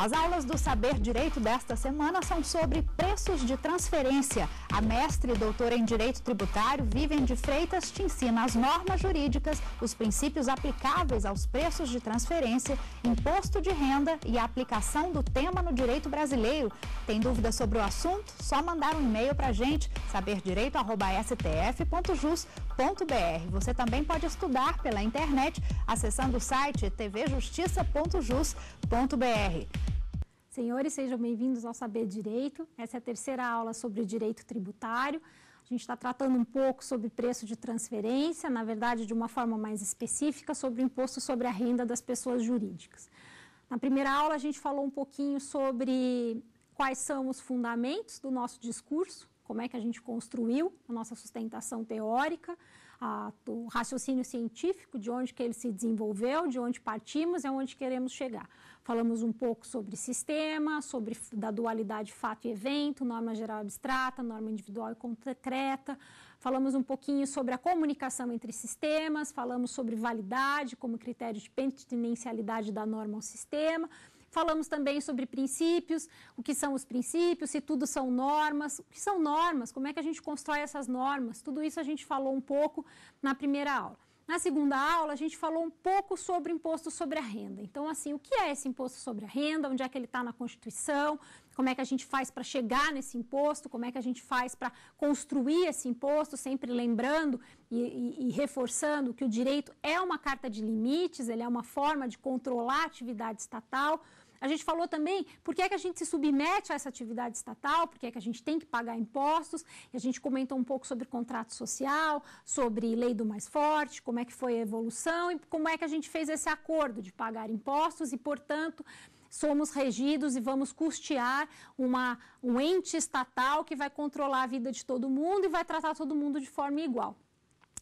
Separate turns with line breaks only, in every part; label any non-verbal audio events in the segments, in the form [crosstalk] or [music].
As aulas do Saber Direito desta semana são sobre preços de transferência. A mestre e doutora em Direito Tributário, Vivian de Freitas, te ensina as normas jurídicas, os princípios aplicáveis aos preços de transferência, imposto de renda e a aplicação do tema no direito brasileiro. Tem dúvida sobre o assunto? Só mandar um e-mail para a gente, saberdireito.stf.jus.br. Você também pode estudar pela internet acessando o site tvjustiça.jus.br.
Senhores, sejam bem-vindos ao Saber Direito. Essa é a terceira aula sobre direito tributário. A gente está tratando um pouco sobre preço de transferência, na verdade, de uma forma mais específica, sobre o imposto sobre a renda das pessoas jurídicas. Na primeira aula, a gente falou um pouquinho sobre quais são os fundamentos do nosso discurso, como é que a gente construiu a nossa sustentação teórica, a, o raciocínio científico, de onde que ele se desenvolveu, de onde partimos e aonde queremos chegar. Falamos um pouco sobre sistema, sobre da dualidade fato e evento, norma geral abstrata, norma individual e concreta. Falamos um pouquinho sobre a comunicação entre sistemas, falamos sobre validade como critério de pertinencialidade da norma ao sistema. Falamos também sobre princípios, o que são os princípios, se tudo são normas, o que são normas, como é que a gente constrói essas normas, tudo isso a gente falou um pouco na primeira aula. Na segunda aula, a gente falou um pouco sobre imposto sobre a renda. Então, assim, o que é esse imposto sobre a renda? Onde é que ele está na Constituição? Como é que a gente faz para chegar nesse imposto? Como é que a gente faz para construir esse imposto? Sempre lembrando e, e, e, reforçando que o direito é uma carta de limites, ele é uma forma de controlar a atividade estatal. A gente falou também por que, é que a gente se submete a essa atividade estatal, por que, é que a gente tem que pagar impostos, a gente comentou um pouco sobre contrato social, sobre lei do mais forte, como é que foi a evolução e como é que a gente fez esse acordo de pagar impostos e, portanto, somos regidos e vamos custear uma, um ente estatal que vai controlar a vida de todo mundo e vai tratar todo mundo de forma igual.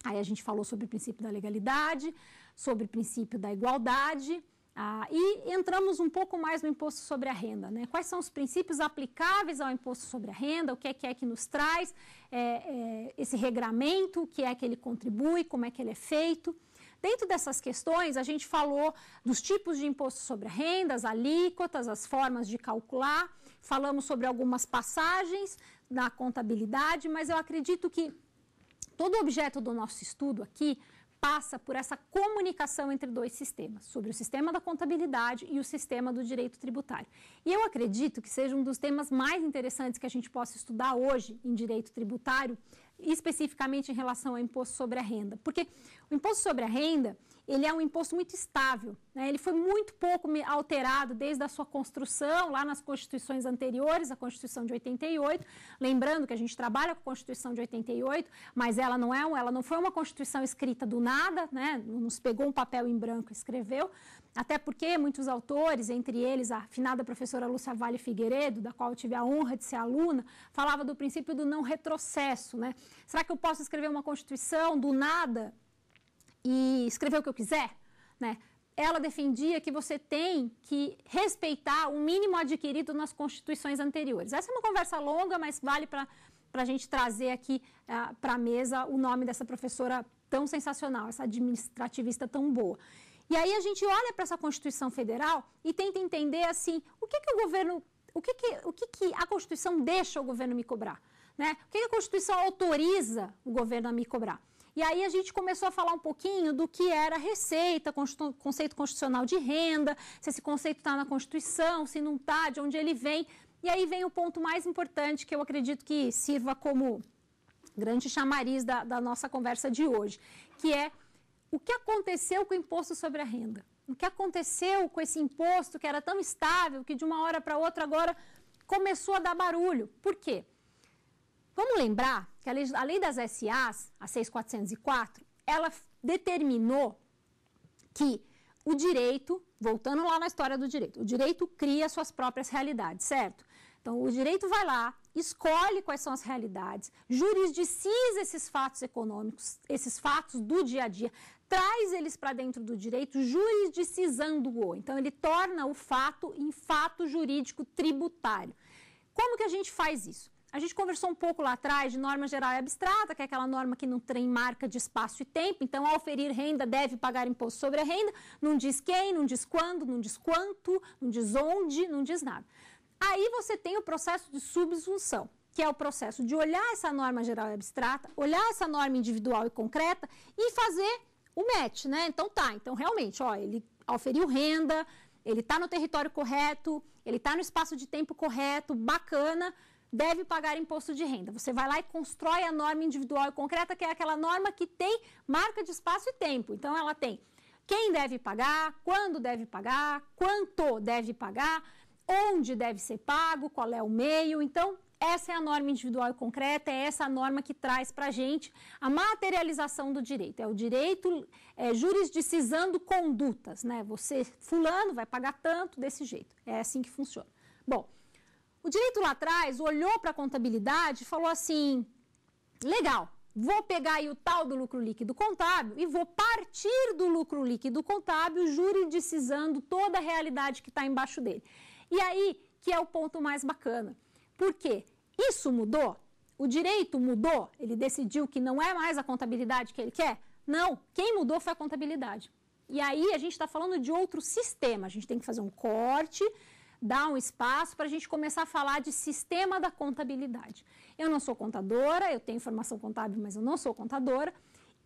Aí a gente falou sobre o princípio da legalidade, sobre o princípio da igualdade, ah, e entramos um pouco mais no imposto sobre a renda. Né? Quais são os princípios aplicáveis ao imposto sobre a renda? O que é que, é que nos traz é, é, esse regramento? O que é que ele contribui? Como é que ele é feito? Dentro dessas questões, a gente falou dos tipos de imposto sobre a renda, as alíquotas, as formas de calcular, falamos sobre algumas passagens na contabilidade, mas eu acredito que todo objeto do nosso estudo aqui passa por essa comunicação entre dois sistemas, sobre o sistema da contabilidade e o sistema do direito tributário. E eu acredito que seja um dos temas mais interessantes que a gente possa estudar hoje em direito tributário, especificamente em relação ao imposto sobre a renda, porque o imposto sobre a renda ele é um imposto muito estável. Né? Ele foi muito pouco alterado desde a sua construção, lá nas constituições anteriores, a Constituição de 88. Lembrando que a gente trabalha com a Constituição de 88, mas ela não, é, ela não foi uma Constituição escrita do nada, né? nos pegou um papel em branco e escreveu, até porque muitos autores, entre eles a afinada professora Lúcia Vale Figueiredo, da qual eu tive a honra de ser aluna, falava do princípio do não retrocesso. Né? Será que eu posso escrever uma Constituição do nada e escrever o que eu quiser, né? Ela defendia que você tem que respeitar o mínimo adquirido nas constituições anteriores. Essa é uma conversa longa, mas vale para a gente trazer aqui uh, para a mesa o nome dessa professora tão sensacional, essa administrativista tão boa. E aí a gente olha para essa Constituição Federal e tenta entender assim, o que, que o governo, o que, que, o que, que a Constituição deixa o governo me cobrar? Né? O que, que a Constituição autoriza o governo a me cobrar? E aí a gente começou a falar um pouquinho do que era receita, conceito constitucional de renda, se esse conceito está na Constituição, se não está, de onde ele vem. E aí vem o ponto mais importante que eu acredito que sirva como grande chamariz da, da nossa conversa de hoje, que é o que aconteceu com o imposto sobre a renda. O que aconteceu com esse imposto que era tão estável que de uma hora para outra agora começou a dar barulho. Por quê? Vamos lembrar que a lei, a lei das SAs, a 6404, ela determinou que o direito, voltando lá na história do direito, o direito cria suas próprias realidades, certo? Então, o direito vai lá, escolhe quais são as realidades, jurisdiciza esses fatos econômicos, esses fatos do dia a dia, traz eles para dentro do direito, jurisdicizando-o. Então, ele torna o fato em fato jurídico tributário. Como que a gente faz isso? A gente conversou um pouco lá atrás de norma geral e abstrata, que é aquela norma que não tem marca de espaço e tempo. Então, ao oferir renda, deve pagar imposto sobre a renda. Não diz quem, não diz quando, não diz quanto, não diz onde, não diz nada. Aí você tem o processo de subsunção, que é o processo de olhar essa norma geral e abstrata, olhar essa norma individual e concreta e fazer o match, né? Então tá, então realmente, ó, ele oferiu renda, ele está no território correto, ele está no espaço de tempo correto, bacana, deve pagar imposto de renda. Você vai lá e constrói a norma individual e concreta, que é aquela norma que tem marca de espaço e tempo. Então, ela tem quem deve pagar, quando deve pagar, quanto deve pagar, onde deve ser pago, qual é o meio. Então, essa é a norma individual e concreta, é essa a norma que traz para a gente a materialização do direito. É o direito é, jurisdicizando condutas, né? Você, fulano, vai pagar tanto desse jeito. É assim que funciona. Bom, o direito lá atrás olhou para a contabilidade e falou assim: legal, vou pegar aí o tal do lucro líquido contábil e vou partir do lucro líquido contábil juridicizando toda a realidade que está embaixo dele. E aí que é o ponto mais bacana. Por quê? Isso mudou? O direito mudou? Ele decidiu que não é mais a contabilidade que ele quer? Não. Quem mudou foi a contabilidade. E aí a gente está falando de outro sistema. A gente tem que fazer um corte dar um espaço para a gente começar a falar de sistema da contabilidade. Eu não sou contadora, eu tenho formação contábil, mas eu não sou contadora.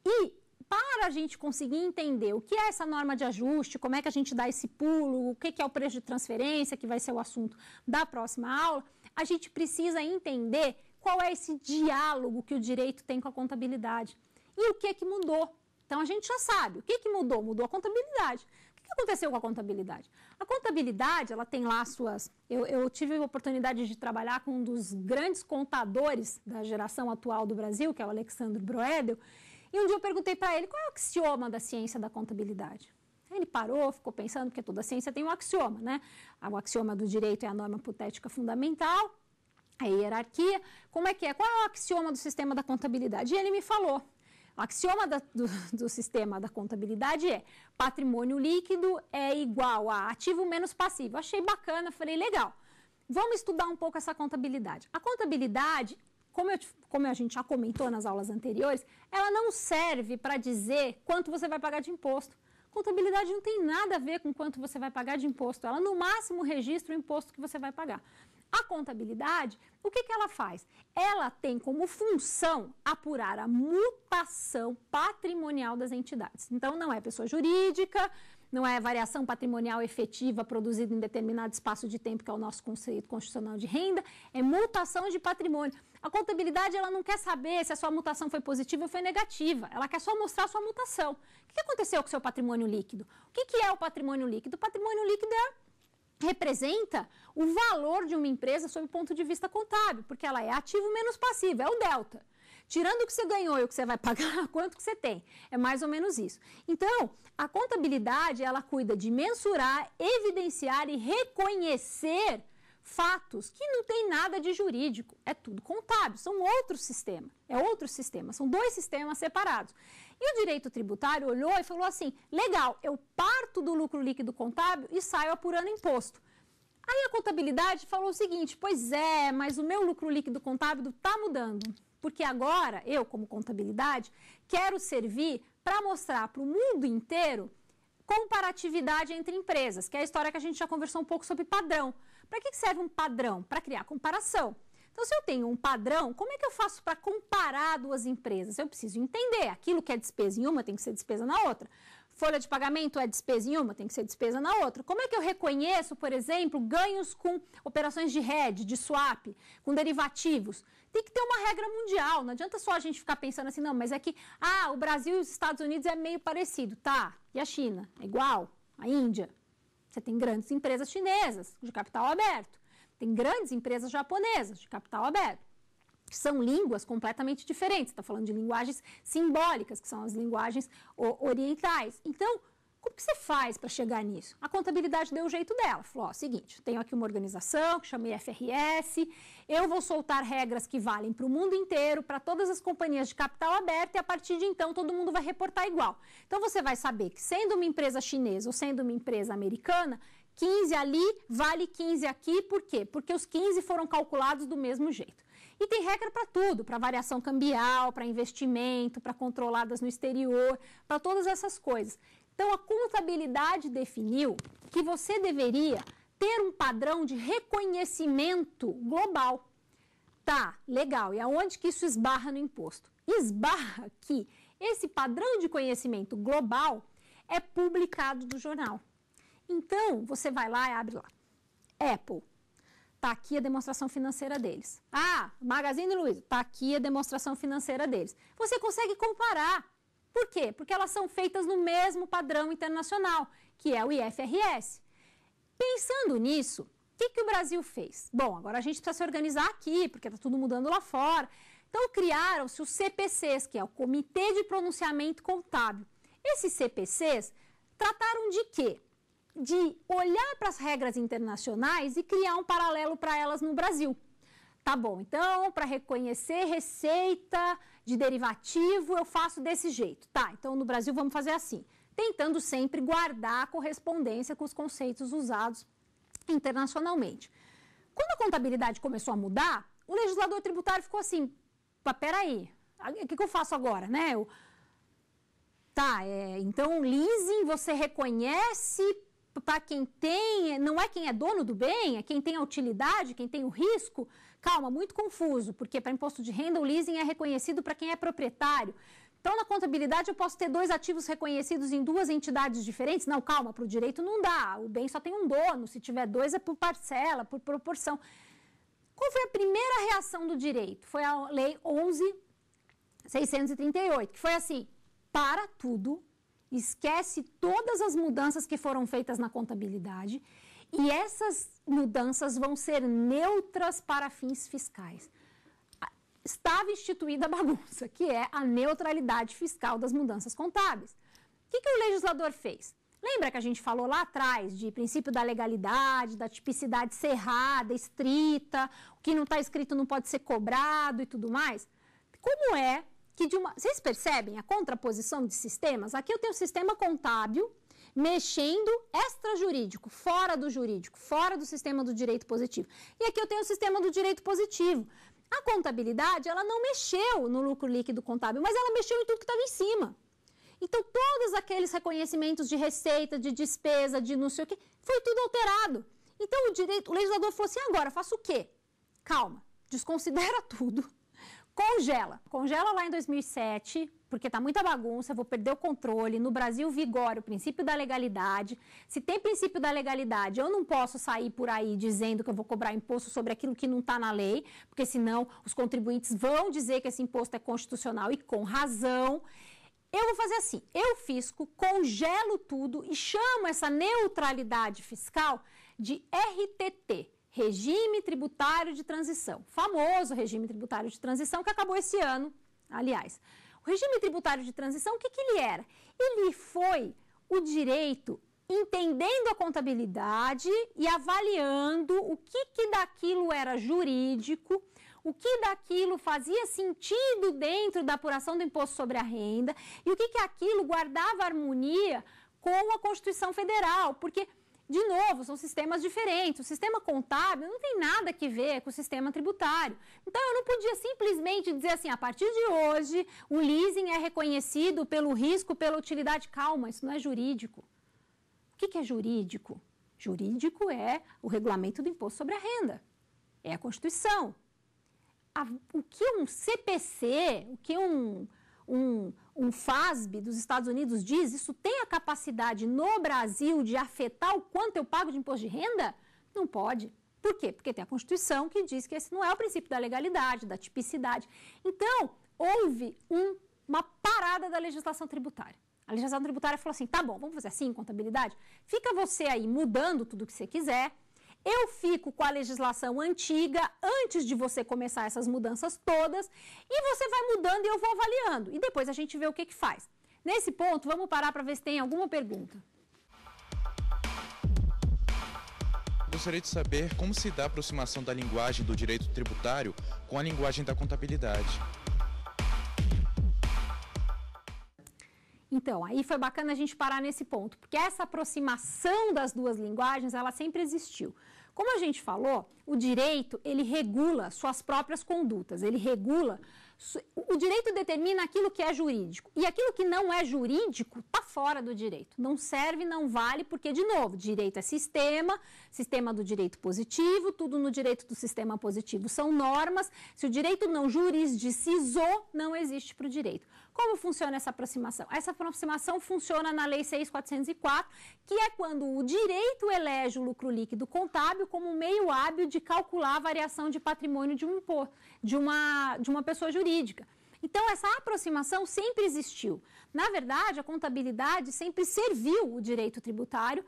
E para a gente conseguir entender o que é essa norma de ajuste, como é que a gente dá esse pulo, o que é o preço de transferência, que vai ser o assunto da próxima aula, a gente precisa entender qual é esse diálogo que o direito tem com a contabilidade e o que é que mudou. Então a gente já sabe o que, que mudou, mudou a contabilidade. O que aconteceu com a contabilidade? A contabilidade, ela tem lá suas. Eu, eu, tive a oportunidade de trabalhar com um dos grandes contadores da geração atual do Brasil, que é o Alexandre Broedel, e um dia eu perguntei para ele qual é o axioma da ciência da contabilidade. Ele parou, ficou pensando, porque toda ciência tem um axioma, né? O axioma do direito é a norma hipotética fundamental, a hierarquia. Como é que é? Qual é o axioma do sistema da contabilidade? E ele me falou. O axioma da, do, [laughs] do, sistema da contabilidade é patrimônio líquido é igual a ativo menos passivo. Achei bacana, falei, legal. Vamos estudar um pouco essa contabilidade. A contabilidade, como, eu, como a gente já comentou nas aulas anteriores, ela não serve para dizer quanto você vai pagar de imposto. Contabilidade não tem nada a ver com quanto você vai pagar de imposto. Ela, no máximo, registra o imposto que você vai pagar. A contabilidade, o que, que ela faz? Ela tem como função apurar a mutação patrimonial das entidades. Então, não é pessoa jurídica, não é variação patrimonial efetiva produzida em determinado espaço de tempo, que é o nosso conceito constitucional de renda, é mutação de patrimônio. A contabilidade ela não quer saber se a sua mutação foi positiva ou foi negativa, ela quer só mostrar a sua mutação. O que aconteceu com o seu patrimônio líquido? O que, que é o patrimônio líquido? O patrimônio líquido é representa o valor de uma empresa sob o ponto de vista contábil, porque ela é ativo menos passivo, é o delta. Tirando o que você ganhou e o que você vai pagar, [laughs] quanto que você tem. É mais ou menos isso. Então, a contabilidade, ela cuida de mensurar, evidenciar e reconhecer fatos que não tem nada de jurídico, é tudo contábil, são outros sistemas, é outro sistema, são dois sistemas separados. E o direito tributário olhou e falou assim: legal, eu parto do lucro líquido contábil e saio apurando imposto. Aí a contabilidade falou o seguinte: pois é, mas o meu lucro líquido contábil está mudando. Porque agora, eu, como contabilidade, quero servir para mostrar para o mundo inteiro comparatividade entre empresas, que é a história que a gente já conversou um pouco sobre padrão. Para que serve um padrão? Para criar comparação. Então, se eu tenho um padrão, como é que eu faço para comparar duas empresas? Eu preciso entender. Aquilo que é despesa em uma tem que ser despesa na outra. Folha de pagamento é despesa em uma, tem que ser despesa na outra. Como é que eu reconheço, por exemplo, ganhos com operações de hedge, de swap, com derivativos? Tem que ter uma regra mundial. Não adianta só a gente ficar pensando assim, não, mas é que, ah, o Brasil e os Estados Unidos é meio parecido. Tá, e a China? É igual? A Índia? Você tem grandes empresas chinesas de capital aberto, tem grandes empresas japonesas de capital aberto. São línguas completamente diferentes. Está falando de linguagens simbólicas, que são as linguagens orientais. Então, como que você faz para chegar nisso? A contabilidade deu o jeito dela. Falou: ó, seguinte, tenho aqui uma organização que chamei FRS, eu vou soltar regras que valem para o mundo inteiro, para todas as companhias de capital aberto, e a partir de então todo mundo vai reportar igual. Então você vai saber que, sendo uma empresa chinesa ou sendo uma empresa americana, 15 ali, vale 15 aqui, por quê? Porque os 15 foram calculados do mesmo jeito. E tem regra para tudo, para variação cambial, para investimento, para controladas no exterior, para todas essas coisas. Então a contabilidade definiu que você deveria ter um padrão de reconhecimento global. Tá, legal. E aonde que isso esbarra no imposto? Esbarra que esse padrão de conhecimento global é publicado do jornal. Então, você vai lá e abre lá. Apple. Está aqui a demonstração financeira deles. Ah, Magazine Luiza. Está aqui a demonstração financeira deles. Você consegue comparar. Por quê? Porque elas são feitas no mesmo padrão internacional, que é o IFRS. Pensando nisso, o que, que o Brasil fez? Bom, agora a gente precisa se organizar aqui, porque está tudo mudando lá fora. Então, criaram-se os CPCs, que é o Comitê de Pronunciamento Contábil. Esses CPCs trataram de quê? De olhar para as regras internacionais e criar um paralelo para elas no Brasil. Tá bom, então, para reconhecer receita de derivativo, eu faço desse jeito. Tá, então no Brasil vamos fazer assim, tentando sempre guardar a correspondência com os conceitos usados internacionalmente. Quando a contabilidade começou a mudar, o legislador tributário ficou assim: peraí, o que, que eu faço agora? Né? Eu, Tá, é, então leasing você reconhece para quem tem, não é quem é dono do bem, é quem tem a utilidade, quem tem o risco. Calma, muito confuso, porque para imposto de renda o leasing é reconhecido para quem é proprietário. Então, na contabilidade, eu posso ter dois ativos reconhecidos em duas entidades diferentes? Não, calma, para o direito não dá. O bem só tem um dono. Se tiver dois, é por parcela, por proporção. Qual foi a primeira reação do direito? Foi a Lei 11.638, que foi assim: para tudo, esquece todas as mudanças que foram feitas na contabilidade e essas mudanças vão ser neutras para fins fiscais. Estava instituída a bagunça, que é a neutralidade fiscal das mudanças contábeis. O que, que o legislador fez? Lembra que a gente falou lá atrás de princípio da legalidade, da tipicidade cerrada, estrita, o que não está escrito não pode ser cobrado e tudo mais? Como é que de uma. Vocês percebem a contraposição de sistemas? Aqui eu tenho o sistema contábil mexendo extrajurídico, fora do jurídico, fora do sistema do direito positivo. E aqui eu tenho o sistema do direito positivo. A contabilidade, ela não mexeu no lucro líquido contábil, mas ela mexeu em tudo que estava em cima. Então, todos aqueles reconhecimentos de receita, de despesa, de não sei o quê, foi tudo alterado. Então, o direito, o legislador falou assim: agora, faço o quê? Calma, desconsidera [laughs] tudo Congela. Congela lá em 2007, porque está muita bagunça, vou perder o controle. No Brasil vigora o princípio da legalidade. Se tem princípio da legalidade, eu não posso sair por aí dizendo que eu vou cobrar imposto sobre aquilo que não está na lei, porque senão os contribuintes vão dizer que esse imposto é constitucional e com razão. Eu vou fazer assim: eu fisco, congelo tudo e chamo essa neutralidade fiscal de RTT Regime Tributário de Transição, famoso regime tributário de transição que acabou esse ano, aliás. O regime tributário de transição, o que, que ele era? Ele foi o direito entendendo a contabilidade e avaliando o que, que daquilo era jurídico, o que daquilo fazia sentido dentro da apuração do imposto sobre a renda e o que, que aquilo guardava harmonia com a Constituição Federal, porque de novo, são sistemas diferentes. O sistema contábil não tem nada que ver com o sistema tributário. Então, eu não podia simplesmente dizer assim, a partir de hoje, o leasing é reconhecido pelo risco, pela utilidade. Calma, isso não é jurídico. O que, é jurídico? Jurídico é o regulamento do imposto sobre a renda. É a Constituição. O que um CPC, o que um, um, um FASB dos Estados Unidos diz, isso tem a capacidade no Brasil de afetar o quanto eu pago de imposto de renda? Não pode. Por quê? Porque tem a Constituição que diz que esse não é o princípio da legalidade, da tipicidade. Então, houve um, uma parada da legislação tributária. A legislação tributária falou assim: tá bom, vamos fazer assim, contabilidade? Fica você aí mudando tudo que você quiser, eu fico com a legislação antiga antes de você começar essas mudanças todas e você vai mudando e eu vou avaliando. E depois a gente vê o que, que faz. Nesse ponto, vamos parar para ver se tem alguma pergunta.
Gostaria de saber como se dá a aproximação da linguagem do direito tributário com a linguagem da contabilidade.
Então, aí foi bacana a gente parar nesse ponto, porque essa aproximação das duas linguagens, ela sempre existiu. Como a gente falou, o direito, ele regula suas próprias condutas, ele regula o direito determina aquilo que é jurídico. E aquilo que não é jurídico está fora do direito. Não serve, não vale, porque, de novo, direito é sistema, sistema do direito positivo, tudo no direito do sistema positivo são normas. Se o direito não jurisdicizou, não existe para o direito. Como funciona essa aproximação? Essa aproximação funciona na Lei 6.404, que é quando o direito elege o lucro líquido contábil como meio hábil de calcular a variação de patrimônio de, um, de, uma, de uma pessoa jurídica. Então, essa aproximação sempre existiu. Na verdade, a contabilidade sempre serviu o direito tributário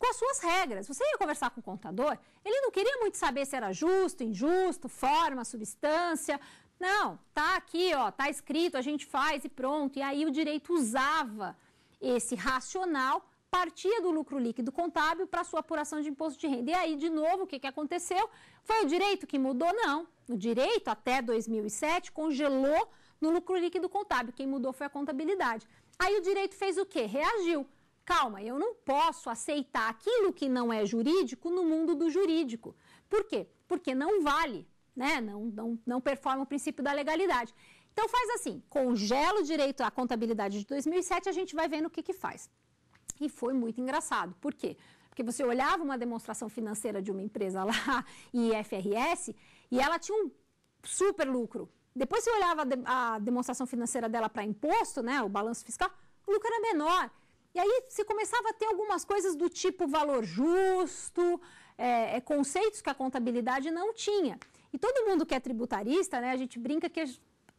com as suas regras. Você ia conversar com o contador, ele não queria muito saber se era justo, injusto, forma, substância, não, tá aqui, ó, tá escrito, a gente faz e pronto. E aí o direito usava esse racional, partia do lucro líquido contábil para sua apuração de imposto de renda. E aí, de novo, o que, que aconteceu? Foi o direito que mudou? Não. O direito, até 2007, congelou no lucro líquido contábil. Quem mudou foi a contabilidade. Aí o direito fez o quê? Reagiu. Calma, eu não posso aceitar aquilo que não é jurídico no mundo do jurídico. Por quê? Porque não vale né? Não, não, não performa o princípio da legalidade. Então faz assim, congela o direito à contabilidade de 2007, a gente vai vendo o que que faz. E foi muito engraçado. Por quê? Porque você olhava uma demonstração financeira de uma empresa lá, [laughs] IFRS, e ela tinha um super lucro. Depois você olhava a demonstração financeira dela para imposto, né, o balanço fiscal, o lucro era menor. E aí você começava a ter algumas coisas do tipo valor justo, é, é, conceitos que a contabilidade não tinha. E todo mundo que é tributarista, né, a gente brinca que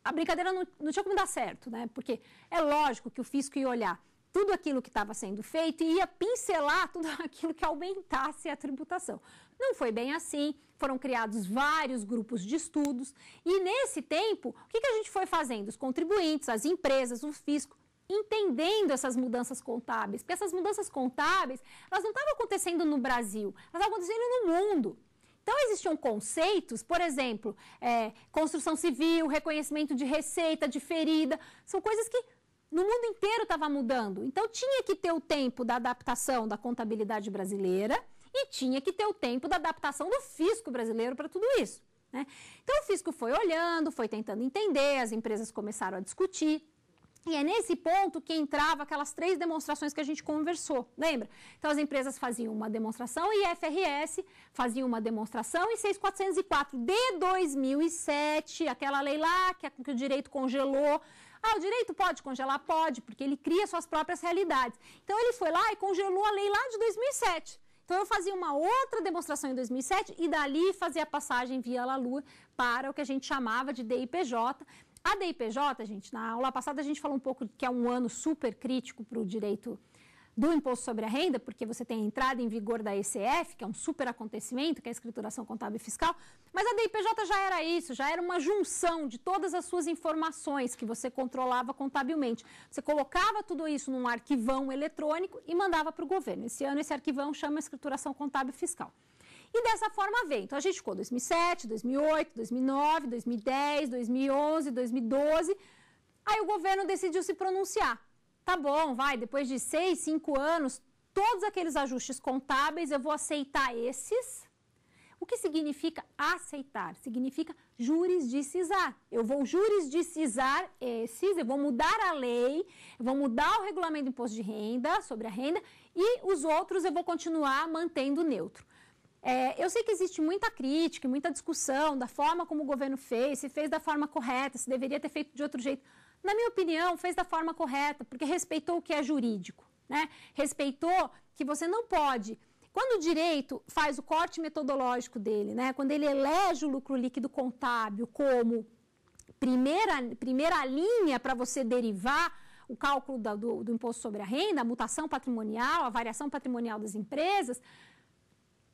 a brincadeira não, não tinha como dar certo, né? Porque é lógico que o fisco ia olhar tudo aquilo que estava sendo feito e ia pincelar tudo [laughs] aquilo que aumentasse a tributação. Não foi bem assim, foram criados vários grupos de estudos e nesse tempo, o que, que a gente foi fazendo? Os contribuintes, as empresas, o fisco, entendendo essas mudanças contábeis, porque essas mudanças contábeis, elas não estavam acontecendo no Brasil, elas estavam acontecendo no mundo. Então, existiam conceitos, por exemplo, é, construção civil, reconhecimento de receita, de ferida, são coisas que no mundo inteiro estava mudando. Então, tinha que ter o tempo da adaptação da contabilidade brasileira e tinha que ter o tempo da adaptação do fisco brasileiro para tudo isso. Né? Então, o fisco foi olhando, foi tentando entender, as empresas começaram a discutir. E é nesse ponto que entrava aquelas três demonstrações que a gente conversou, lembra? Então, as empresas faziam uma demonstração e FRS fazia uma demonstração e 6404 de 2007, aquela lei lá que, que o direito congelou. Ah, o direito pode congelar? Pode, porque ele cria suas próprias realidades. Então, ele foi lá e congelou a lei lá de 2007. Então, eu fazia uma outra demonstração em 2007 e dali fazia a passagem via LALU para o que a gente chamava de DIPJ, a DIPJ, gente, na aula passada a gente falou um pouco que é um ano super crítico para o direito do imposto sobre a renda, porque você tem a entrada em vigor da ECF, que é um super acontecimento, que é a escrituração contábil e fiscal, mas a DIPJ já era isso, já era uma junção de todas as suas informações que você controlava contabilmente. Você colocava tudo isso num arquivão eletrônico e mandava para o governo. Esse ano esse arquivão chama escrituração contábil fiscal. E dessa forma veio. Então a gente ficou 2007, 2008, 2009, 2010, 2011, 2012. Aí o governo decidiu se pronunciar. Tá bom, vai, depois de seis, cinco anos, todos aqueles ajustes contábeis, eu vou aceitar esses. O que significa aceitar? Significa jurisdicizar. Eu vou jurisdicizar esses, eu vou mudar a lei, eu vou mudar o regulamento do imposto de renda, sobre a renda, e os outros eu vou continuar mantendo neutro. É, eu sei que existe muita crítica, muita discussão da forma como o governo fez, se fez da forma correta, se deveria ter feito de outro jeito. Na minha opinião, fez da forma correta, porque respeitou o que é jurídico. Né? Respeitou que você não pode. Quando o direito faz o corte metodológico dele, né? quando ele elege o lucro líquido contábil como primeira, primeira linha para você derivar o cálculo da, do, do imposto sobre a renda, a mutação patrimonial, a variação patrimonial das empresas,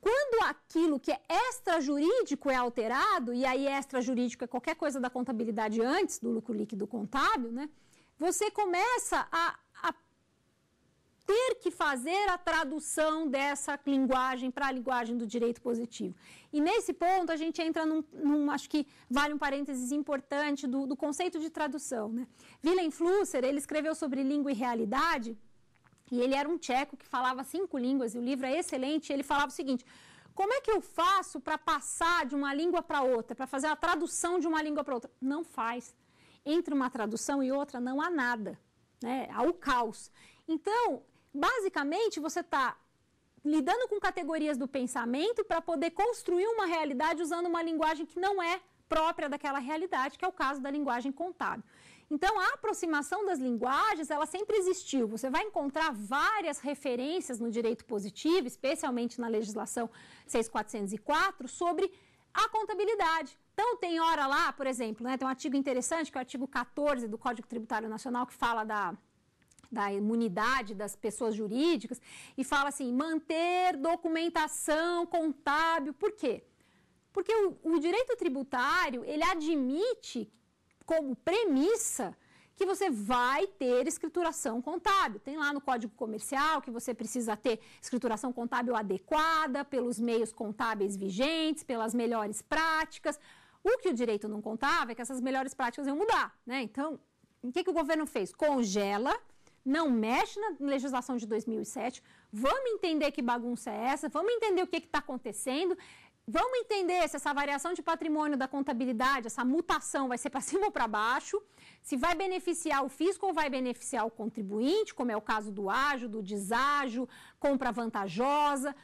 quando aquilo que é extrajurídico é alterado, e aí extrajurídico é qualquer coisa da contabilidade antes do lucro líquido contábil, né? Você começa a, a ter que fazer a tradução dessa linguagem para a linguagem do direito positivo. E nesse ponto a gente entra num, num acho que vale um parênteses importante do, do conceito de tradução. Né? Willem Flusser, ele escreveu sobre língua e realidade, e ele era um tcheco que falava cinco línguas, e o livro é excelente, ele falava o seguinte, como é que eu faço para passar de uma língua para outra, para fazer a tradução de uma língua para outra? Não faz. Entre uma tradução e outra não há nada, né? há o caos. Então, basicamente, você está lidando com categorias do pensamento para poder construir uma realidade usando uma linguagem que não é própria daquela realidade, que é o caso da linguagem contábil. Então, a aproximação das linguagens, ela sempre existiu. Você vai encontrar várias referências no direito positivo, especialmente na legislação 6404, sobre a contabilidade. Então, tem hora lá, por exemplo, né, tem um artigo interessante, que é o artigo 14 do Código Tributário Nacional, que fala da da imunidade das pessoas jurídicas e fala assim: manter documentação contábil. Por quê? Porque o, o direito tributário ele admite como premissa que você vai ter escrituração contábil. Tem lá no Código Comercial que você precisa ter escrituração contábil adequada pelos meios contábeis vigentes, pelas melhores práticas. O que o direito não contava é que essas melhores práticas iam mudar, né? Então, o que, que o governo fez? Congela não mexe na legislação de 2007, vamos entender que bagunça é essa, vamos entender o que está acontecendo, vamos entender se essa variação de patrimônio da contabilidade, essa mutação vai ser para [laughs] cima ou para baixo, se vai beneficiar o fisco ou vai beneficiar o contribuinte, como é o caso do ágio, do deságio, compra vantajosa.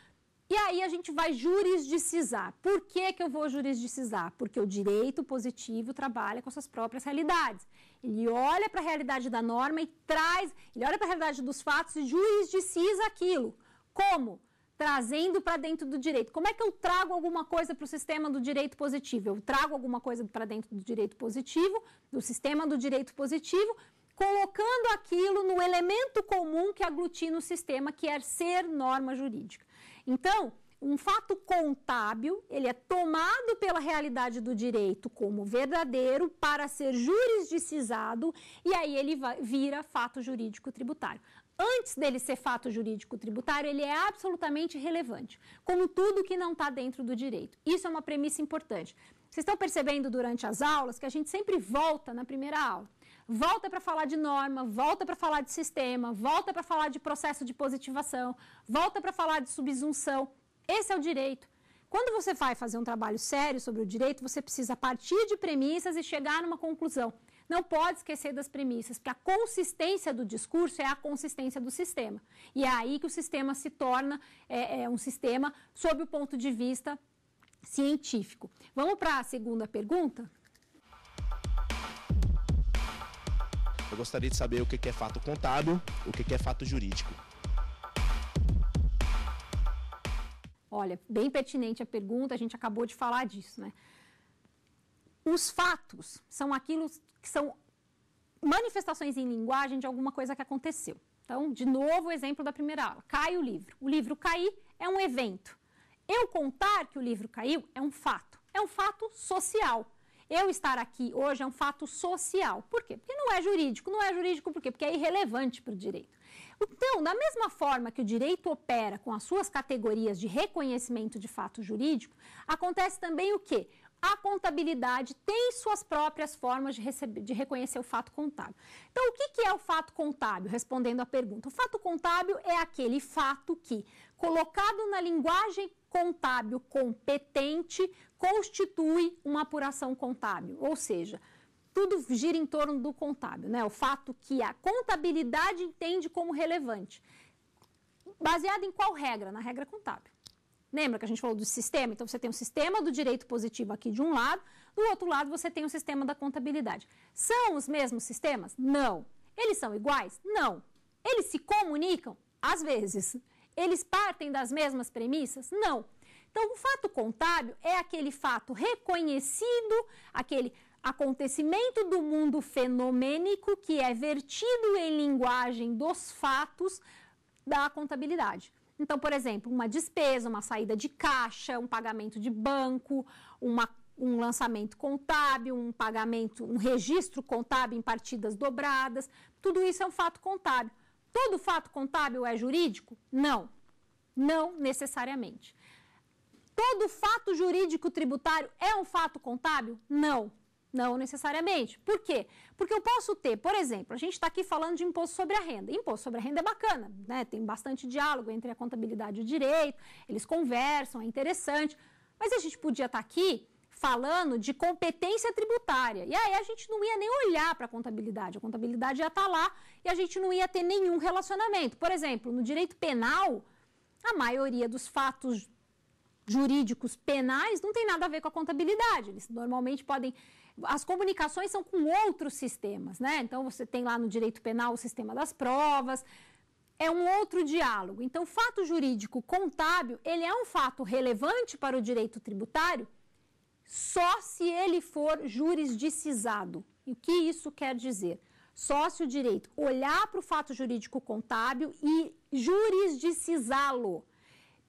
E aí a gente vai jurisdicizar. Por que, que eu vou jurisdicizar? Porque o direito positivo trabalha com suas próprias realidades. Ele olha para a realidade da norma e traz, ele olha para a realidade dos fatos e jurisdiciza aquilo. Como? Trazendo para dentro do direito. Como é que eu trago alguma coisa para o sistema do direito positivo? Eu trago alguma coisa para dentro do direito positivo, do sistema do direito positivo, colocando aquilo no elemento comum que aglutina o sistema, que é ser norma jurídica. Então, um fato contábil, ele é tomado pela realidade do direito como verdadeiro para ser jurisdicizado e aí ele vira fato jurídico tributário. Antes dele ser fato jurídico tributário, ele é absolutamente relevante, como tudo que não está dentro do direito. Isso é uma premissa importante. Vocês estão percebendo durante as aulas que a gente sempre volta na primeira aula. Volta para falar de norma, volta para falar de sistema, volta para falar de processo de positivação, volta para falar de subsunção. Esse é o direito. Quando você vai fazer um trabalho sério sobre o direito, você precisa partir de premissas e chegar numa conclusão. Não pode esquecer das premissas, porque a consistência do discurso é a consistência do sistema. E é aí que o sistema se torna é, é um sistema sob o ponto de vista científico. Vamos para a segunda pergunta?
Eu gostaria de saber o que é fato contábil, o que é fato jurídico.
Olha, bem pertinente a pergunta, a gente acabou de falar disso, né? Os fatos são aquilo que são manifestações em linguagem de alguma coisa que aconteceu. Então, de novo, o exemplo da primeira aula. Cai o livro. O livro cair é um evento. Eu contar que o livro caiu é um fato. É um fato social. Eu estar aqui hoje é um fato social. Por quê? Porque não é jurídico. Não é jurídico por quê? Porque é irrelevante para o direito. Então, da mesma forma que o direito opera com as suas categorias de reconhecimento de fato jurídico, acontece também o quê? A contabilidade tem suas próprias formas de, receber, de reconhecer o fato contábil. Então, o que, que é o fato contábil? Respondendo à pergunta. O fato contábil é aquele fato que, colocado na linguagem contábil competente, constitui uma apuração contábil. Ou seja, tudo gira em torno do contábil, né? O fato que a contabilidade entende como relevante. Baseado em qual regra? Na regra contábil. Lembra que a gente falou do sistema? Então você tem o sistema do direito positivo aqui de um lado, do outro lado você tem o sistema da contabilidade. São os mesmos sistemas? Não. Eles são iguais? Não. Eles se comunicam? Às vezes. Eles partem das mesmas premissas? Não. Então, o fato contábil é aquele fato reconhecido, aquele acontecimento do mundo fenomênico que é vertido em linguagem dos fatos da contabilidade. Então, por exemplo, uma despesa, uma saída de caixa, um pagamento de banco, uma, um lançamento contábil, um pagamento, um registro contábil em partidas dobradas, tudo isso é um fato contábil. Todo fato contábil é jurídico? Não, não necessariamente. Todo fato jurídico tributário é um fato contábil? Não, não necessariamente. Por quê? Porque eu posso ter, por exemplo, a gente está aqui falando de imposto sobre a renda. Imposto sobre a renda é bacana, né? tem bastante diálogo entre a contabilidade e o direito, eles conversam, é interessante. Mas a gente podia estar tá aqui falando de competência tributária. E aí a gente não ia nem olhar para a contabilidade. A contabilidade ia estar tá lá e a gente não ia ter nenhum relacionamento. Por exemplo, no direito penal, a maioria dos fatos jurídicos penais não tem nada a ver com a contabilidade. Eles normalmente podem. As comunicações são com outros sistemas, né? Então você tem lá no direito penal o sistema das provas. É um outro diálogo. Então, fato jurídico contábil, ele é um fato relevante para o direito tributário só se ele for jurisdicizado. E o que isso quer dizer? Só se o direito olhar para o fato jurídico contábil e jurisdicizá-lo.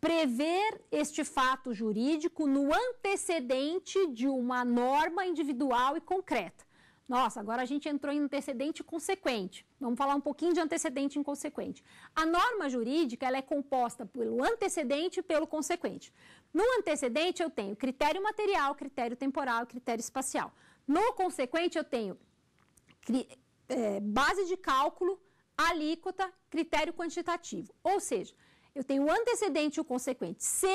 Prever este fato jurídico no antecedente de uma norma individual e concreta. Nossa, agora a gente entrou em antecedente consequente. Vamos falar um pouquinho de antecedente inconsequente. A norma jurídica ela é composta pelo antecedente e pelo consequente. No antecedente, eu tenho critério material, critério temporal critério espacial. No consequente, eu tenho é, base de cálculo, alíquota, critério quantitativo. Ou seja, eu tenho o antecedente e o consequente C,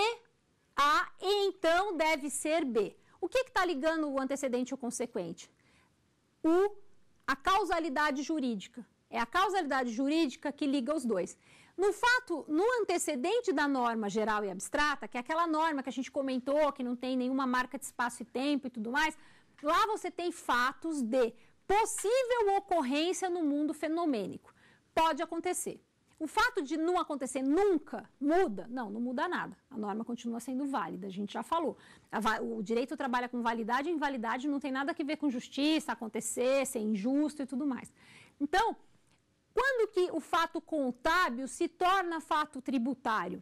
A, e então deve ser B. O que está ligando o antecedente e o consequente? O, a causalidade jurídica. É a causalidade jurídica que liga os dois. No fato, no antecedente da norma geral e abstrata, que é aquela norma que a gente comentou, que não tem nenhuma marca de espaço e tempo e tudo mais, lá você tem fatos de possível ocorrência no mundo fenomênico. Pode acontecer. O fato de não acontecer nunca muda? Não, não muda nada. A norma continua sendo válida, a gente já falou. o direito trabalha com validade e invalidade não tem nada a ver com justiça, acontecer, ser injusto e tudo mais. Então, quando que o fato contábil se torna fato tributário?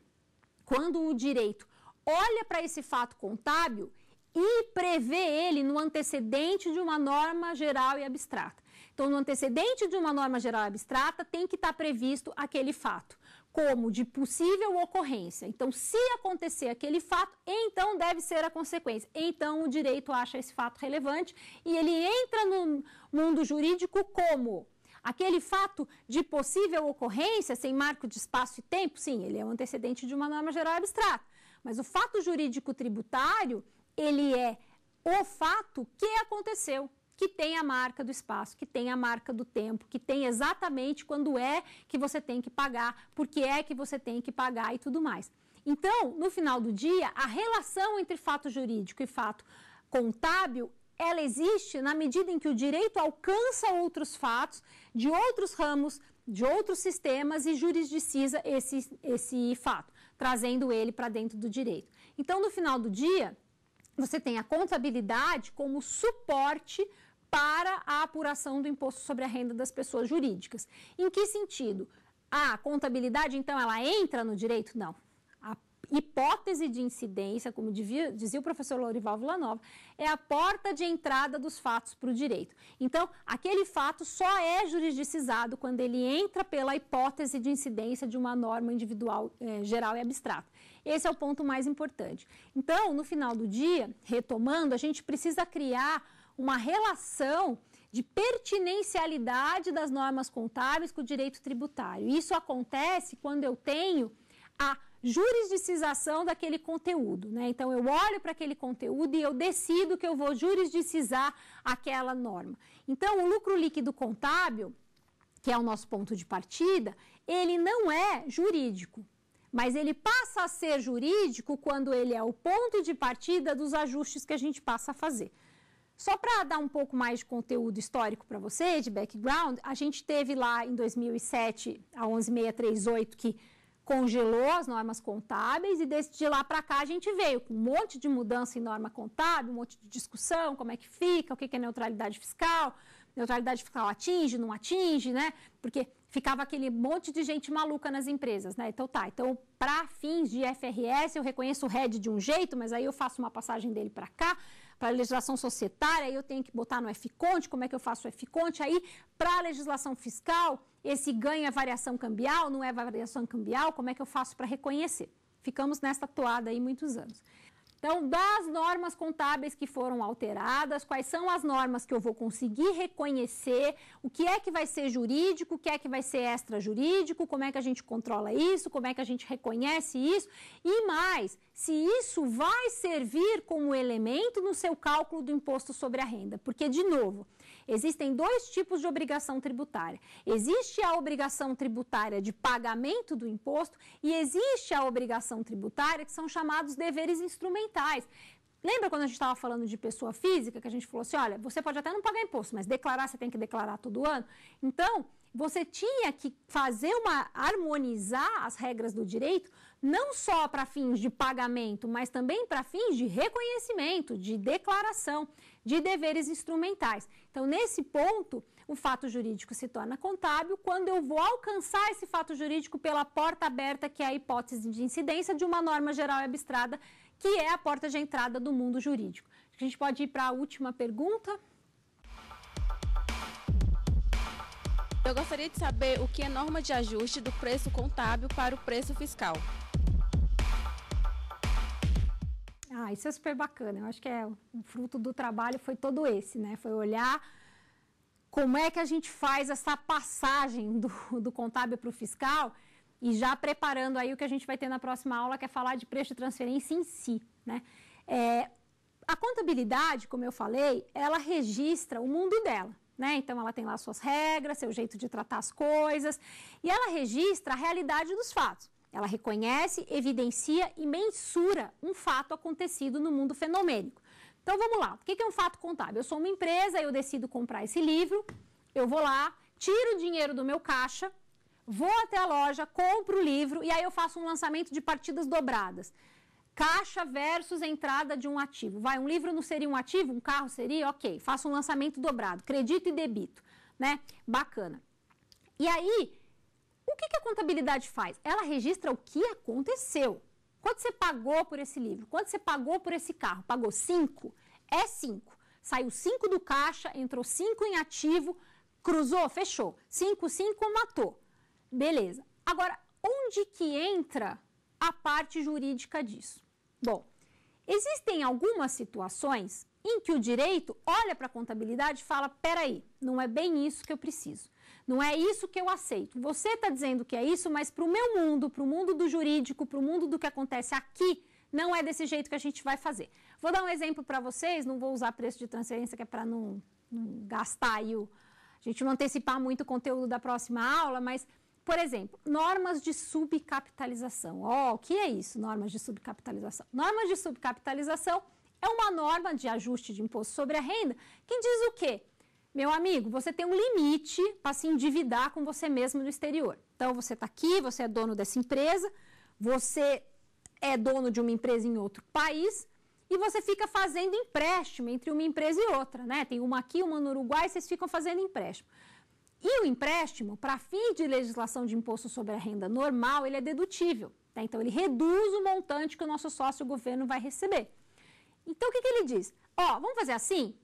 Quando o direito olha para esse fato contábil e prevê ele no antecedente de uma norma geral e abstrata. Então, no antecedente de uma norma geral abstrata, tem que estar previsto aquele fato, como de possível ocorrência. Então, se acontecer aquele fato, então deve ser a consequência. Então, o direito acha esse fato relevante e ele entra no mundo jurídico como Aquele fato de possível ocorrência, sem marco de espaço e tempo, sim, ele é um antecedente de uma norma geral abstrata. Mas o fato jurídico tributário, ele é o fato que aconteceu, que tem a marca do espaço, que tem a marca do tempo, que tem exatamente quando é que você tem que pagar, por que é que você tem que pagar e tudo mais. Então, no final do dia, a relação entre fato jurídico e fato contábil ela existe na medida em que o direito alcança outros fatos de outros ramos, de outros sistemas e jurisdiciza esse, esse fato, trazendo ele para dentro do direito. Então, no final do dia, você tem a contabilidade como suporte para a apuração do imposto sobre a renda das pessoas jurídicas. Em que sentido? A contabilidade, então, ela entra no direito? Não hipótese de incidência, como dizia, dizia o professor Lourival Villanova, é a porta de entrada dos fatos para o direito. Então, aquele fato só é jurisdicizado quando ele entra pela hipótese de incidência de uma norma individual, eh, geral e abstrata. Esse é o ponto mais importante. Então, no final do dia, retomando, a gente precisa criar uma relação de pertinencialidade das normas contábeis com o direito tributário. Isso acontece quando eu tenho a jurisdicização daquele conteúdo. Né? Então, eu olho para aquele conteúdo e eu decido que eu vou jurisdicizar aquela norma. Então, o lucro líquido contábil, que é o nosso ponto de partida, ele não é jurídico, mas ele passa a ser jurídico quando ele é o ponto de partida dos ajustes que a gente passa a fazer. Só para dar um pouco mais de conteúdo histórico para vocês, de background, a gente teve lá em 2007 a 11638 que congelou as normas contábeis e de lá para cá a gente veio com um monte de mudança em norma contábil, um monte de discussão, como é que fica, o que é neutralidade fiscal, neutralidade fiscal atinge, não atinge, né? Porque ficava aquele monte de gente maluca nas empresas, né? Então tá, então para fins de FRS eu reconheço o RED de um jeito, mas aí eu faço uma passagem dele para cá, Para a legislação societária, eu tenho que botar no F-Conte, como é que eu faço o F-Conte? Aí, para a legislação fiscal, esse ganho é variação cambial, não é variação cambial, como é que eu faço para reconhecer? Ficamos nessa toada aí muitos anos. Então, das normas contábeis que foram alteradas, quais são as normas que eu vou conseguir reconhecer, o que é que vai ser jurídico, o que é que vai ser extrajurídico, como é que a gente controla isso, como é que a gente reconhece isso, e mais, se isso vai servir como elemento no seu cálculo do imposto sobre a renda. Porque, de novo, Existem dois tipos de obrigação tributária. Existe a obrigação tributária de pagamento do imposto e existe a obrigação tributária que são chamados deveres instrumentais. Lembra quando a gente estava falando de pessoa física, que a gente falou assim: olha, você pode até não pagar imposto, mas declarar você tem que declarar todo ano? Então, você tinha que fazer uma harmonizar as regras do direito não só para fins de pagamento, mas também para fins de reconhecimento, de declaração de deveres instrumentais. Então, nesse ponto, o fato jurídico se torna contábil quando eu vou alcançar esse fato jurídico pela porta aberta, que é a hipótese de incidência de uma norma geral e abstrada, que é a porta de entrada do mundo jurídico. A gente pode ir para a última pergunta.
Eu gostaria de saber o que é norma de ajuste do preço contábil para o preço fiscal.
Ah, isso é super bacana. Eu acho que é o fruto do trabalho foi todo esse, né? Foi olhar como é que a gente faz essa passagem do, do contábil para o fiscal e já preparando aí o que a gente vai ter na próxima aula, que é falar de preço de transferência em si, né? É, a contabilidade, como eu falei, ela registra o mundo dela, né? Então ela tem lá suas regras, seu jeito de tratar as coisas e ela registra a realidade dos fatos. Ela reconhece, evidencia e mensura um fato acontecido no mundo fenomênico. Então vamos lá, o que é um fato contábil? Eu sou uma empresa, eu decido comprar esse livro, eu vou lá, tiro o dinheiro do meu caixa, vou até a loja, compro o livro e aí eu faço um lançamento de partidas dobradas. Caixa versus entrada de um ativo. Vai, um livro não seria um ativo, um carro seria? Ok, faço um lançamento dobrado, credito e debito, né? Bacana. E aí, o que, que a contabilidade faz? Ela registra o que aconteceu. Quanto você pagou por esse livro? Quanto você pagou por esse carro? Pagou 5? É 5. Saiu 5 do caixa, entrou 5 em ativo, cruzou, fechou. 5, 5, matou. Beleza. Agora, onde que entra a parte jurídica disso? Bom, existem algumas situações em que o direito olha para a contabilidade e fala: peraí, não é bem isso que eu preciso. Não é isso que eu aceito. Você está dizendo que é isso, mas para o meu mundo, para o mundo do jurídico, para o mundo do que acontece aqui, não é desse jeito que a gente vai fazer. Vou dar um exemplo para vocês, não vou usar preço de transferência, que é para não, não, gastar aí o, a gente não antecipar muito o conteúdo da próxima aula, mas, por exemplo, normas de subcapitalização. Oh, o que é isso, normas de subcapitalização? Normas de subcapitalização é uma norma de ajuste de imposto sobre a renda que diz o quê? Meu amigo, você tem um limite para se endividar com você mesmo no exterior. Então, você está aqui, você é dono dessa empresa, você é dono de uma empresa em outro país e você fica fazendo empréstimo entre uma empresa e outra, né? Tem uma aqui, uma no Uruguai, vocês ficam fazendo empréstimo. E o empréstimo, para fim de legislação de imposto sobre a renda normal, ele é dedutível. Tá? Então, ele reduz o montante que o nosso sócio governo vai receber. Então, o que, que ele diz? Ó, vamos fazer assim?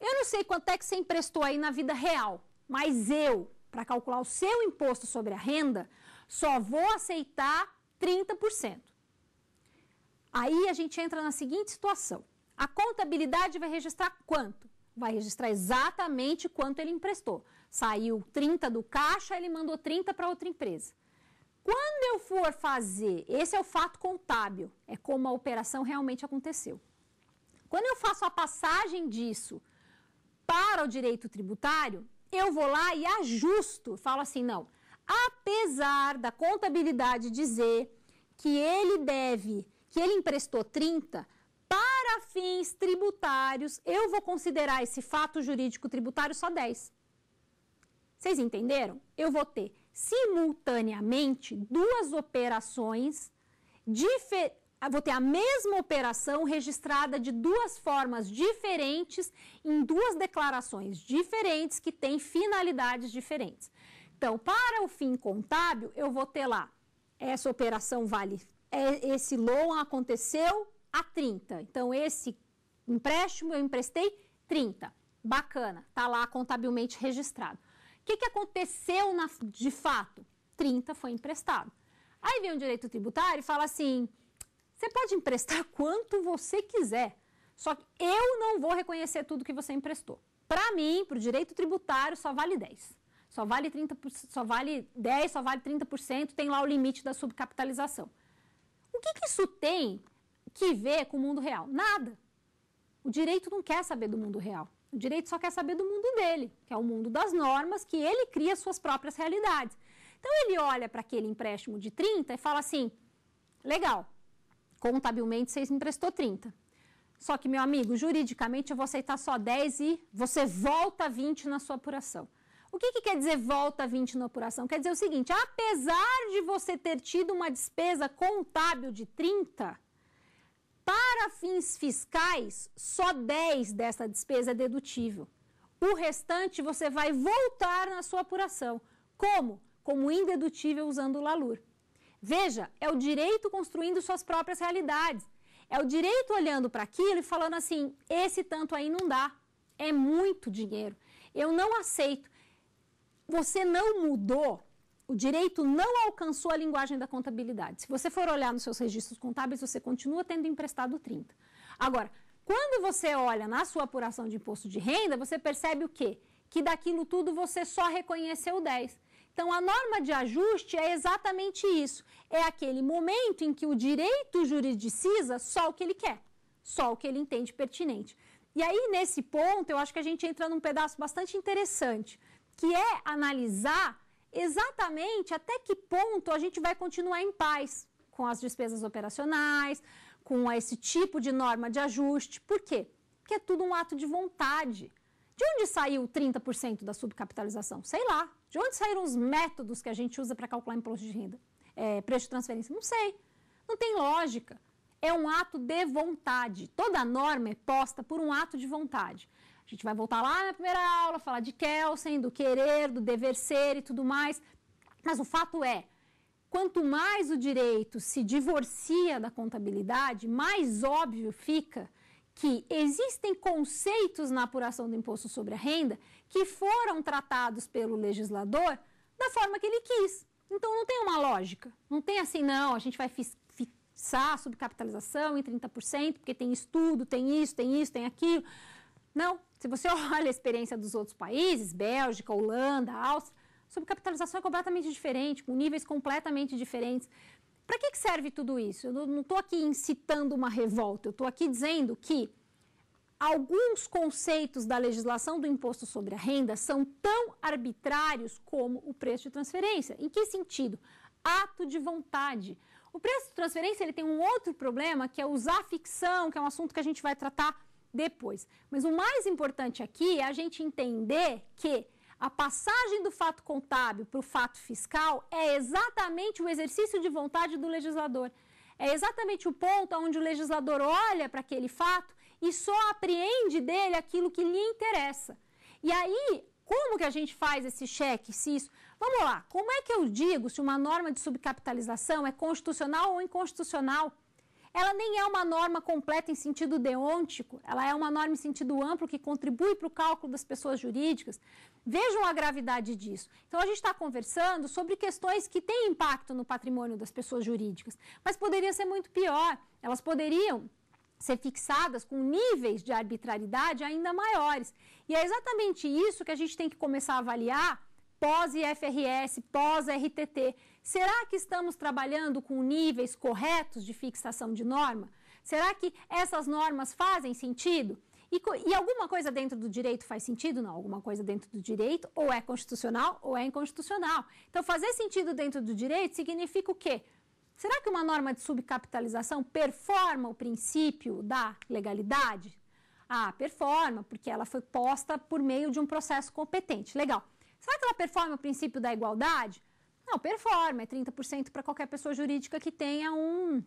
Eu não sei quanto é que você emprestou aí na vida real, mas eu, para calcular o seu imposto sobre a renda, só vou aceitar 30%. Aí a gente entra na seguinte situação: a contabilidade vai registrar quanto? Vai registrar exatamente quanto ele emprestou. Saiu 30 do caixa, ele mandou 30 para outra empresa. Quando eu for fazer, esse é o fato contábil, é como a operação realmente aconteceu. Quando eu faço a passagem disso para o direito tributário, eu vou lá e ajusto, falo assim, não, apesar da contabilidade dizer que ele deve, que ele emprestou 30, para fins tributários, eu vou considerar esse fato jurídico tributário só 10. Vocês entenderam? Eu vou ter simultaneamente duas operações diferentes vou ter a mesma operação registrada de duas formas diferentes, em duas declarações diferentes, que têm finalidades diferentes. Então, para o fim contábil, eu vou ter lá, essa operação vale, é, esse loan aconteceu a 30. Então, esse empréstimo eu emprestei 30. Bacana, tá lá contabilmente registrado. Que, que aconteceu na, de fato? 30 foi emprestado. Aí vem o direito tributário e fala assim: você pode emprestar [laughs] quanto você quiser, só que eu não vou reconhecer tudo que você emprestou. Para mim, para o direito tributário, só vale 10. Só vale 30%, só vale 10, só vale 30%, tem lá o limite da subcapitalização. O que, que isso tem que ver com o mundo real? Nada. O direito não quer saber do mundo real. O direito só quer saber do mundo dele, que é o mundo das normas, que ele cria suas próprias realidades. Então ele olha para aquele empréstimo de 30 e fala assim: legal, contabilmente você emprestou 30. Só que, meu amigo, juridicamente eu vou aceitar só 10 e você volta 20 na sua apuração. O que, que quer dizer volta 20 na apuração? Quer dizer o seguinte: apesar de você ter tido uma despesa contábil de 30, para fins fiscais, só 10 dessa despesa é dedutível. O restante você vai voltar na sua apuração. Como? Como indedutível usando o LALUR. Veja, é o direito construindo suas próprias realidades. É o direito olhando para aquilo e falando assim: esse tanto aí não dá, é muito dinheiro, eu não aceito. Você não mudou, o direito não alcançou a linguagem da contabilidade. Se você for olhar nos seus registros contábeis, você continua tendo emprestado 30. Agora, quando você olha na sua apuração de imposto de renda, você percebe o quê? Que daquilo tudo você só reconheceu 10. Então, a norma de ajuste é exatamente isso. É aquele momento em que o direito juridiciza só o que ele quer, só o que ele entende pertinente. E aí, nesse ponto, eu acho que a gente entra num pedaço bastante interessante, que é analisar exatamente até que ponto a gente vai continuar em paz com as despesas operacionais, com esse tipo de norma de ajuste. Por quê? Porque é tudo um ato de vontade. De onde saiu 30% da subcapitalização? Sei lá. De onde saíram os métodos que a gente usa para calcular imposto de renda? É, preço de transferência? Não sei. Não tem lógica. É um ato de vontade. Toda norma é posta por um ato de vontade. A gente vai voltar lá na primeira aula, falar de Kelsen, do querer, do dever ser e tudo mais. Mas o fato é, quanto mais o direito se divorcia da contabilidade, mais óbvio fica que existem conceitos na apuração do imposto sobre a renda que foram tratados pelo legislador da forma que ele quis. Então não tem uma lógica. Não tem assim, não, a gente vai fixar subcapitalização em 30%, porque tem estudo, tem isso, tem isso, tem aquilo. Não. Se você [laughs] olha a experiência dos outros países, Bélgica, Holanda, Áustria, subcapitalização é completamente diferente, com níveis completamente diferentes. Para que, que serve tudo isso? Eu não estou aqui incitando uma revolta, eu estou aqui dizendo que alguns conceitos da legislação do imposto sobre a renda são tão arbitrários como o preço de transferência. Em que sentido? Ato de vontade. O preço de transferência ele tem um outro problema, que é usar ficção, que é um assunto que a gente vai tratar depois. Mas o mais importante aqui é a gente entender que a passagem do fato contábil para o fato fiscal é exatamente o exercício de vontade do legislador. É exatamente o ponto onde o legislador olha para aquele fato e só apreende dele aquilo que lhe interessa. E aí, como que a gente faz esse cheque, se isso... Vamos lá, como é que eu digo se uma norma de subcapitalização é constitucional ou inconstitucional? Ela nem é uma norma completa em sentido deôntico, ela é uma norma em sentido amplo que contribui para o cálculo das pessoas jurídicas. Vejam a gravidade disso. Então, a gente está conversando sobre questões que têm impacto no patrimônio das pessoas jurídicas, mas poderia ser muito pior. Elas poderiam ser fixadas com níveis de arbitrariedade ainda maiores. E é exatamente isso que a gente tem que começar a avaliar pós-IFRS, pós-RTT. Será que estamos trabalhando com níveis corretos de fixação de norma? Será que essas normas fazem sentido? E, e, alguma coisa dentro do direito faz sentido? Não, alguma coisa dentro do direito ou é constitucional ou é inconstitucional. Então, fazer sentido dentro do direito significa o quê? Será que uma norma de subcapitalização performa o princípio da legalidade? Ah, performa, porque ela foi posta por meio de um processo competente. Legal. Será que ela performa o princípio da igualdade? Não, performa, é 30% para qualquer pessoa jurídica que tenha um,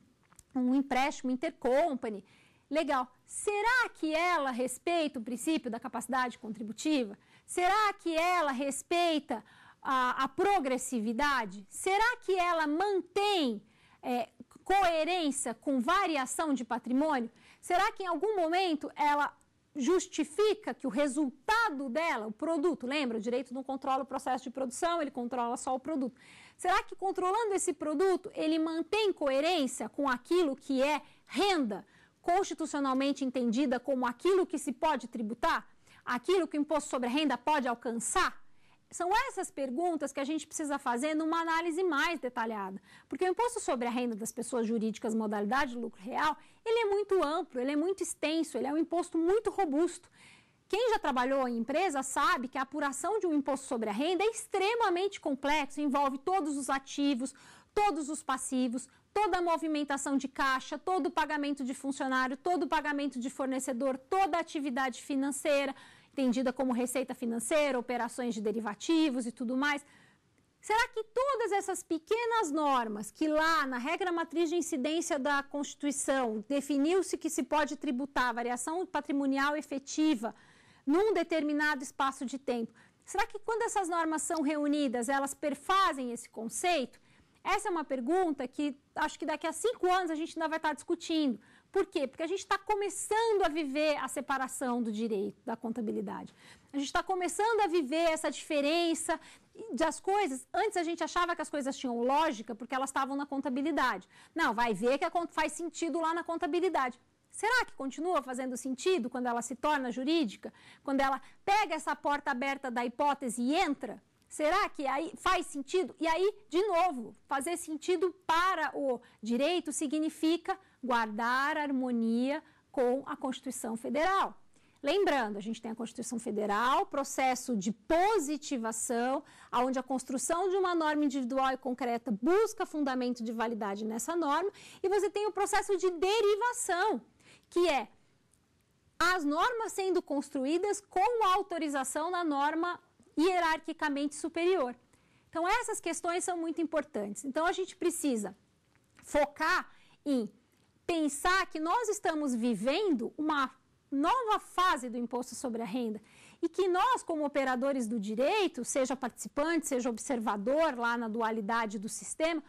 um empréstimo intercompany. Legal. Será que ela respeita o princípio da capacidade contributiva? Será que ela respeita a, a progressividade? Será que ela mantém é, coerência com variação de patrimônio? Será que em algum momento ela justifica que o resultado dela, o produto, lembra, o direito não controla o processo de produção, ele controla só o produto. Será que controlando esse produto, ele mantém coerência com aquilo que é renda constitucionalmente entendida como aquilo que se pode tributar? Aquilo que o imposto sobre a renda pode alcançar? São essas perguntas que a gente precisa fazer numa análise mais detalhada. Porque o imposto sobre a renda das pessoas jurídicas, modalidade de lucro real, ele é muito amplo, ele é muito extenso, ele é um imposto muito robusto. Quem já trabalhou em empresa sabe que a apuração de um imposto sobre a renda é extremamente complexo, envolve todos os ativos, todos os passivos, toda a movimentação de caixa, todo o pagamento de funcionário, todo o pagamento de fornecedor, toda a atividade financeira entendida como receita financeira, operações de derivativos e tudo mais. Será que todas essas pequenas normas que lá na regra matriz de incidência da Constituição definiu-se que se pode tributar variação patrimonial efetiva num determinado espaço de tempo, será que quando essas normas são reunidas elas perfazem esse conceito? Essa é uma pergunta que acho que daqui a cinco anos a gente ainda vai estar discutindo. Por quê? Porque a gente está começando a viver a separação do direito da contabilidade. A gente está começando a viver essa diferença das coisas. Antes a gente achava que as coisas tinham lógica porque elas estavam na contabilidade. Não, vai ver que faz sentido lá na contabilidade. Será que continua fazendo sentido quando ela se torna jurídica? Quando ela pega essa porta aberta da hipótese e entra? Será que aí faz sentido? E aí, de novo, fazer sentido para o direito significa guardar harmonia com a Constituição Federal. Lembrando, a gente tem a Constituição Federal, processo de positivação, onde a construção de uma norma individual e concreta busca fundamento de validade nessa norma, e você tem o processo de derivação, que é as normas sendo construídas com autorização na norma hierarquicamente superior. Então, essas questões são muito importantes. Então, a gente precisa focar em pensar que nós estamos vivendo uma nova fase do imposto sobre a renda e que nós, como operadores do direito, seja participante, seja observador lá na dualidade do sistema,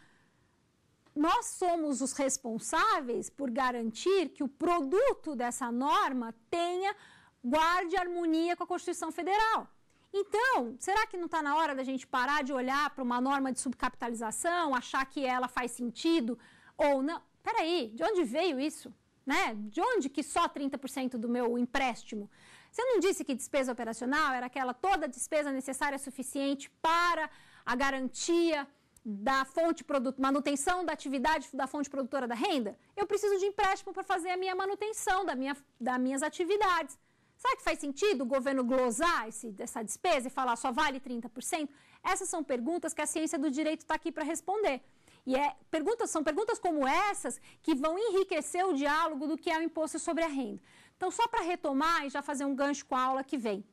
nós somos os responsáveis por garantir que o produto dessa norma tenha, guarde harmonia com a Constituição Federal. Então, será que não está na hora da gente parar de olhar para uma norma de subcapitalização, achar que ela faz sentido ou não? peraí, de onde veio isso? Né? De onde que só 30% do meu empréstimo? Você não disse que despesa operacional era aquela toda despesa necessária suficiente para a garantia da fonte produto, manutenção da atividade da fonte produtora da renda? Eu preciso de empréstimo para fazer a minha manutenção da minha, das minhas atividades. Será que faz sentido o governo glosar esse, essa despesa e falar só vale 30%? Essas são perguntas que a ciência do direito está aqui para responder. E é, perguntas, são perguntas como essas que vão enriquecer o diálogo do que é o imposto sobre a renda. Então, só para retomar e já fazer um gancho com a aula que vem.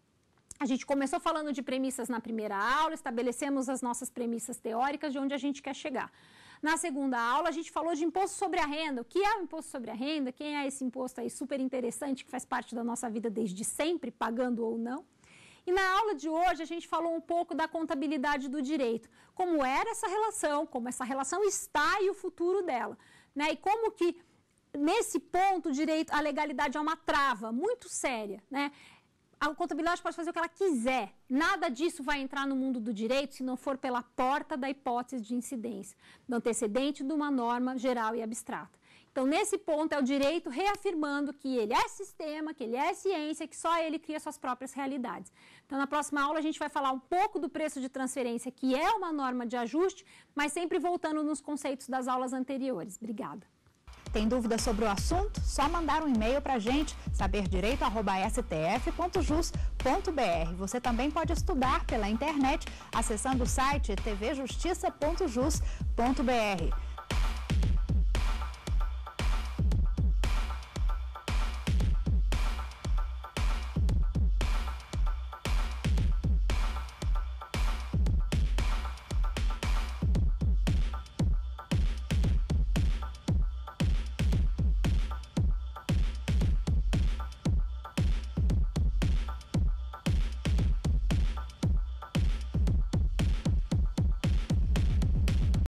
A gente começou falando de premissas na primeira aula, estabelecemos as nossas premissas teóricas de onde a gente quer chegar. Na segunda aula, a gente falou de imposto sobre a renda. O que é o imposto sobre a renda? Quem é esse imposto aí super interessante que faz parte da nossa vida desde sempre, pagando ou não? E na aula de hoje a gente falou um pouco da contabilidade do direito, como era essa relação, como essa relação está e o futuro dela, né? E como que nesse ponto o direito, a legalidade é uma trava muito séria, né? A contabilidade pode fazer o que ela quiser. Nada disso vai entrar no mundo do direito se não for pela porta da hipótese de incidência, do antecedente de uma norma geral e abstrata. Então, nesse ponto, é o direito reafirmando que ele é sistema, que ele é ciência, que só ele cria suas próprias realidades. Então, na próxima aula, a gente vai falar um pouco do preço de transferência, que é uma norma de ajuste, mas sempre voltando nos conceitos das aulas anteriores. Obrigada.
Tem dúvida sobre o assunto? Só mandar um e-mail para a gente, saberdireito.stf.jus.br. Você também pode estudar pela internet acessando o site tvjustiça.jus.br.